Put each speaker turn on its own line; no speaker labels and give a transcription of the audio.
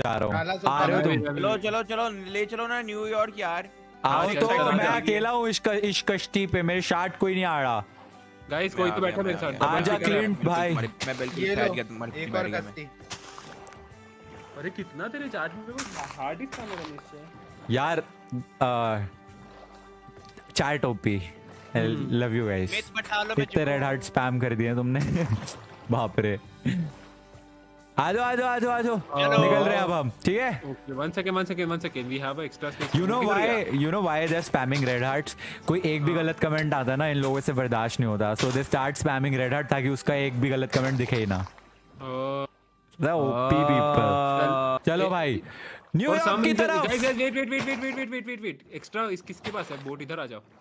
जा रहा हूँ। आ रहे हो। तुम
चलो चलो चलो ले चलो ना न्यूयॉर्क यार।
आओ तो
अच्छा,
मैं अकेला हूँ इस इस कश्ती पे मेरे शार्ट कोई नहीं आ रहा।
गाइस कोई तो बैठा मेरे साथ।
आजा क्लिंट भाई।
मैं बिल्कुल
ये
बैठ गया तुम्हारी
एक और कश्ती।
अरे कितना तेरे चार्ज में वो हार्ड डिस्क आने वाली इससे
यार चार टोपी लव यू गाइस इतने रेड हार्ट स्पैम कर दिए तुमने। बाप रे। आ जाओ आ जाओ आ जाओ आ जाओ निकल रहे हैं अब हम ठीक है
one second one second one second we have extra space
you know why you know why they are spamming red hearts कोई एक भी गलत कमेंट आता ना इन लोगों से बर्दाश्त नहीं होता so they start spamming red heart ताकि उसका एक भी गलत कमेंट दिखे ही ना ओपी पीपल चलो भाई न्यूयॉर्क की तरफ़
wait wait wait wait wait wait wait wait wait extra इस किसके पास है बोट इधर आ जाओ